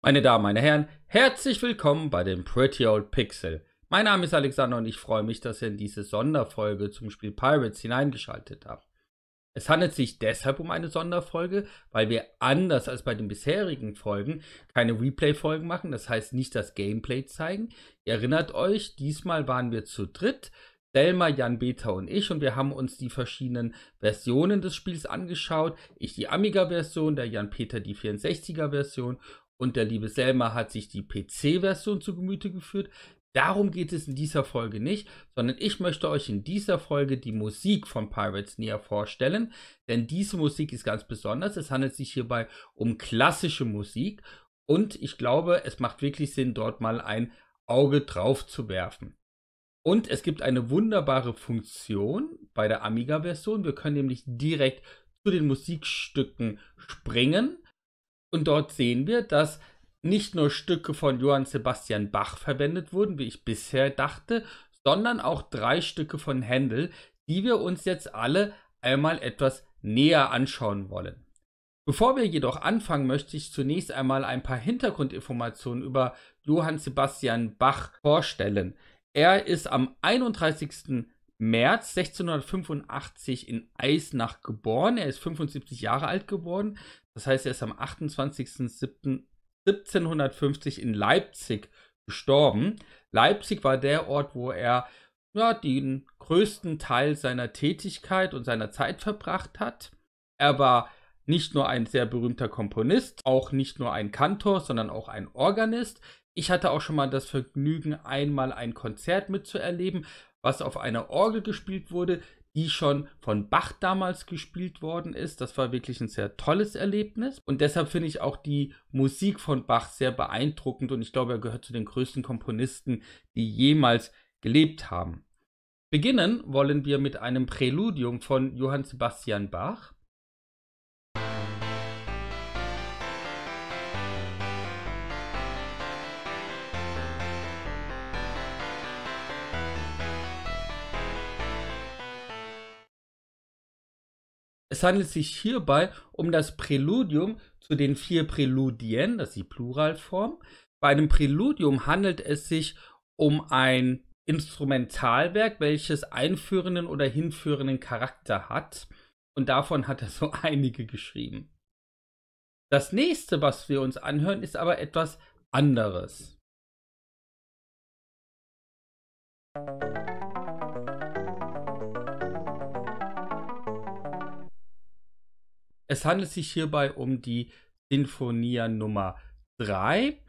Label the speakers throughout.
Speaker 1: Meine Damen, meine Herren, herzlich willkommen bei dem Pretty Old Pixel. Mein Name ist Alexander und ich freue mich, dass ihr in diese Sonderfolge zum Spiel Pirates hineingeschaltet habt. Es handelt sich deshalb um eine Sonderfolge, weil wir anders als bei den bisherigen Folgen keine Replay-Folgen machen, das heißt nicht das Gameplay zeigen. Ihr erinnert euch, diesmal waren wir zu dritt, Selma, Jan Beta und ich und wir haben uns die verschiedenen Versionen des Spiels angeschaut. Ich die Amiga-Version, der Jan Peter die 64er-Version und der liebe Selma hat sich die PC-Version zu Gemüte geführt. Darum geht es in dieser Folge nicht, sondern ich möchte euch in dieser Folge die Musik von Pirates näher vorstellen, denn diese Musik ist ganz besonders. Es handelt sich hierbei um klassische Musik und ich glaube, es macht wirklich Sinn, dort mal ein Auge drauf zu werfen. Und es gibt eine wunderbare Funktion bei der Amiga-Version. Wir können nämlich direkt zu den Musikstücken springen und dort sehen wir, dass nicht nur Stücke von Johann Sebastian Bach verwendet wurden, wie ich bisher dachte, sondern auch drei Stücke von Händel, die wir uns jetzt alle einmal etwas näher anschauen wollen. Bevor wir jedoch anfangen, möchte ich zunächst einmal ein paar Hintergrundinformationen über Johann Sebastian Bach vorstellen. Er ist am 31. März 1685 in Eisenach geboren. Er ist 75 Jahre alt geworden. Das heißt, er ist am 28.07.1750 in Leipzig gestorben. Leipzig war der Ort, wo er ja, den größten Teil seiner Tätigkeit und seiner Zeit verbracht hat. Er war nicht nur ein sehr berühmter Komponist, auch nicht nur ein Kantor, sondern auch ein Organist. Ich hatte auch schon mal das Vergnügen, einmal ein Konzert mitzuerleben, was auf einer Orgel gespielt wurde, die schon von Bach damals gespielt worden ist. Das war wirklich ein sehr tolles Erlebnis. Und deshalb finde ich auch die Musik von Bach sehr beeindruckend und ich glaube, er gehört zu den größten Komponisten, die jemals gelebt haben. Beginnen wollen wir mit einem Präludium von Johann Sebastian Bach. Es handelt sich hierbei um das Präludium zu den vier Präludien, das ist die Pluralform. Bei einem Präludium handelt es sich um ein Instrumentalwerk, welches einführenden oder hinführenden Charakter hat. Und davon hat er so einige geschrieben. Das nächste, was wir uns anhören, ist aber etwas anderes. Es handelt sich hierbei um die Sinfonia Nummer 3.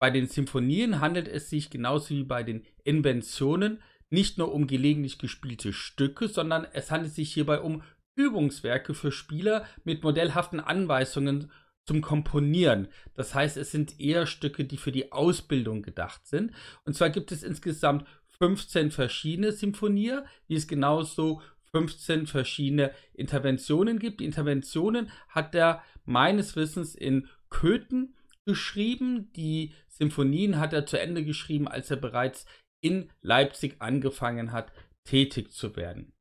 Speaker 1: Bei den Symphonien handelt es sich genauso wie bei den Inventionen nicht nur um gelegentlich gespielte Stücke, sondern es handelt sich hierbei um Übungswerke für Spieler mit modellhaften Anweisungen zum Komponieren. Das heißt, es sind eher Stücke, die für die Ausbildung gedacht sind. Und zwar gibt es insgesamt 15 verschiedene Symphonier, wie es genauso 15 verschiedene Interventionen gibt. Die Interventionen hat er meines Wissens in Köthen geschrieben. Die Symphonien hat er zu Ende geschrieben, als er bereits in Leipzig angefangen hat, tätig zu werden.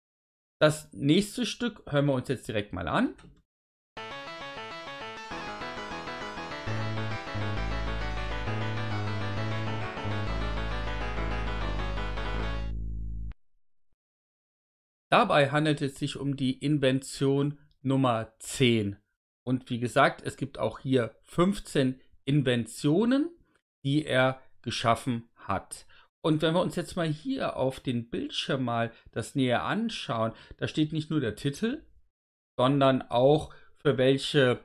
Speaker 1: Das nächste Stück hören wir uns jetzt direkt mal an. Dabei handelt es sich um die Invention Nummer 10. Und wie gesagt, es gibt auch hier 15 Inventionen, die er geschaffen hat. Und wenn wir uns jetzt mal hier auf den Bildschirm mal das näher anschauen, da steht nicht nur der Titel, sondern auch für welche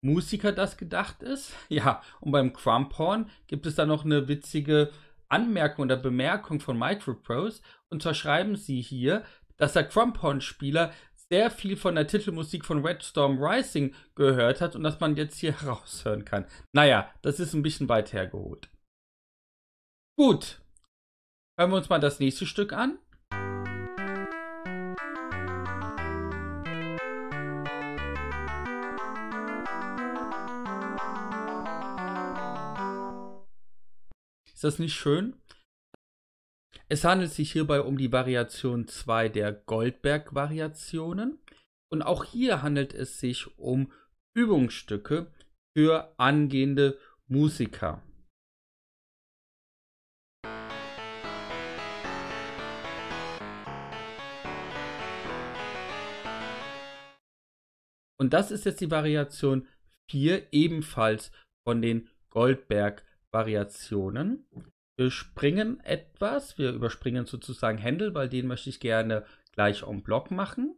Speaker 1: Musiker das gedacht ist. Ja, und beim Crumphorn gibt es da noch eine witzige Anmerkung oder Bemerkung von Microprose. Und zwar schreiben sie hier, dass der Crumpon-Spieler sehr viel von der Titelmusik von Red Storm Rising gehört hat und dass man jetzt hier raushören kann. Naja, das ist ein bisschen weit hergeholt. Gut, hören wir uns mal das nächste Stück an. Ist das nicht schön? Es handelt sich hierbei um die Variation 2 der Goldberg-Variationen. Und auch hier handelt es sich um Übungsstücke für angehende Musiker. Und das ist jetzt die Variation 4 ebenfalls von den Goldberg-Variationen. Wir springen etwas, wir überspringen sozusagen Händel, weil den möchte ich gerne gleich en bloc machen.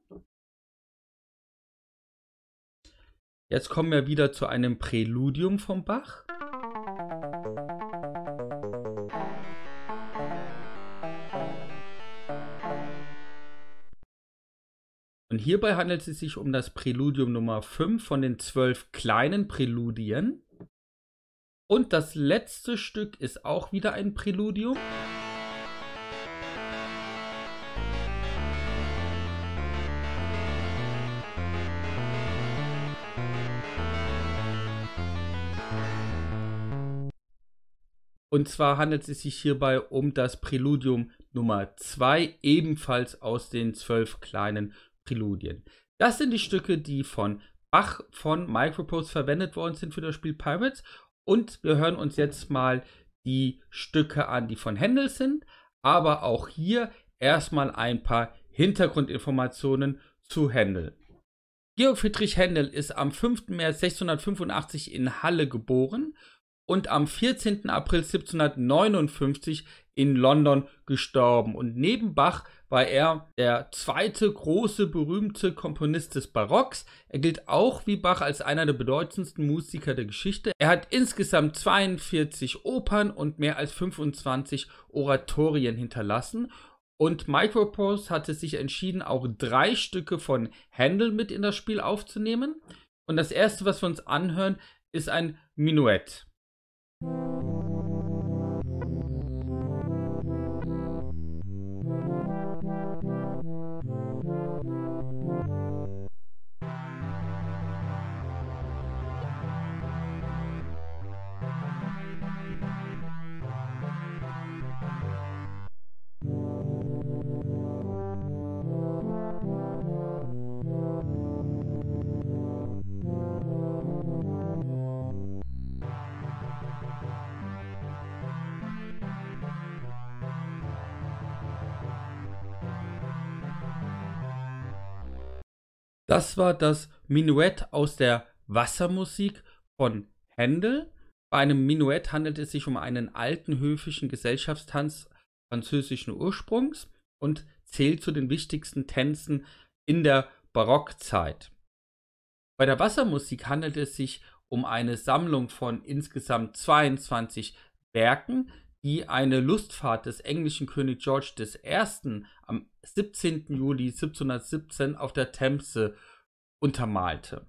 Speaker 1: Jetzt kommen wir wieder zu einem Präludium vom Bach. Und hierbei handelt es sich um das Präludium Nummer 5 von den zwölf kleinen Präludien. Und das letzte Stück ist auch wieder ein Präludium. Und zwar handelt es sich hierbei um das Präludium Nummer 2, ebenfalls aus den zwölf kleinen Präludien. Das sind die Stücke, die von Bach von Micropose verwendet worden sind für das Spiel Pirates. Und wir hören uns jetzt mal die Stücke an, die von Händel sind. Aber auch hier erstmal ein paar Hintergrundinformationen zu Händel. Georg Friedrich Händel ist am 5. März 1685 in Halle geboren und am 14. April 1759 in London gestorben. Und neben Bach war er der zweite große berühmte Komponist des Barocks. Er gilt auch wie Bach als einer der bedeutendsten Musiker der Geschichte. Er hat insgesamt 42 Opern und mehr als 25 Oratorien hinterlassen. Und Microprose hatte sich entschieden, auch drei Stücke von Handel mit in das Spiel aufzunehmen. Und das erste, was wir uns anhören, ist ein Minuett. you Das war das Minuett aus der Wassermusik von Händel. Bei einem Minuett handelt es sich um einen alten höfischen Gesellschaftstanz französischen Ursprungs und zählt zu den wichtigsten Tänzen in der Barockzeit. Bei der Wassermusik handelt es sich um eine Sammlung von insgesamt 22 Werken, die eine Lustfahrt des englischen König George I. am 17. Juli 1717 auf der Themse untermalte.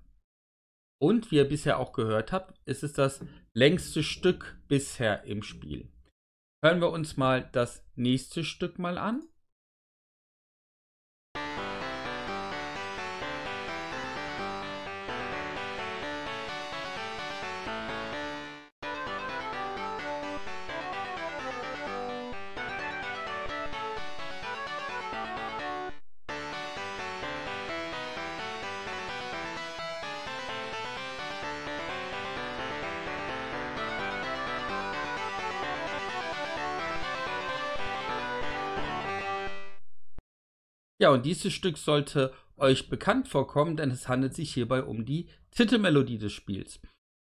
Speaker 1: Und wie ihr bisher auch gehört habt, ist es das längste Stück bisher im Spiel. Hören wir uns mal das nächste Stück mal an. Ja, und dieses Stück sollte euch bekannt vorkommen, denn es handelt sich hierbei um die Titelmelodie des Spiels.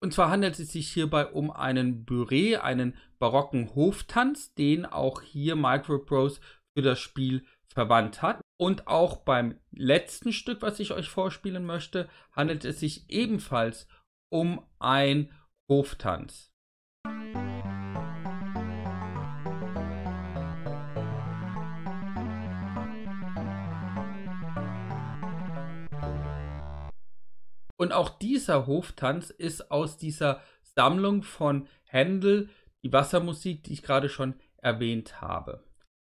Speaker 1: Und zwar handelt es sich hierbei um einen Büré, einen barocken Hoftanz, den auch hier Microprose für das Spiel verwandt hat. Und auch beim letzten Stück, was ich euch vorspielen möchte, handelt es sich ebenfalls um ein Hoftanz. Und auch dieser Hoftanz ist aus dieser Sammlung von Händel, die Wassermusik, die ich gerade schon erwähnt habe.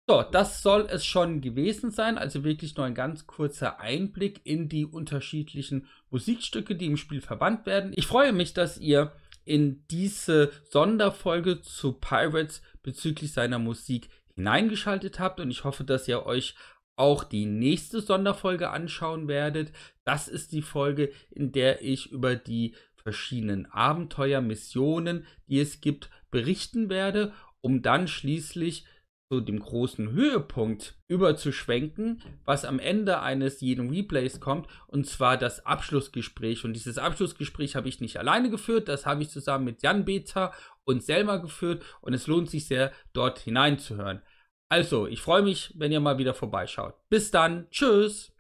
Speaker 1: So, das soll es schon gewesen sein. Also wirklich nur ein ganz kurzer Einblick in die unterschiedlichen Musikstücke, die im Spiel verwandt werden. Ich freue mich, dass ihr in diese Sonderfolge zu Pirates bezüglich seiner Musik hineingeschaltet habt und ich hoffe, dass ihr euch auch die nächste Sonderfolge anschauen werdet. Das ist die Folge, in der ich über die verschiedenen Abenteuer, Missionen, die es gibt, berichten werde, um dann schließlich zu dem großen Höhepunkt überzuschwenken, was am Ende eines jeden Replays kommt, und zwar das Abschlussgespräch. Und dieses Abschlussgespräch habe ich nicht alleine geführt, das habe ich zusammen mit Jan Beta und Selma geführt und es lohnt sich sehr, dort hineinzuhören. Also, ich freue mich, wenn ihr mal wieder vorbeischaut. Bis dann, tschüss!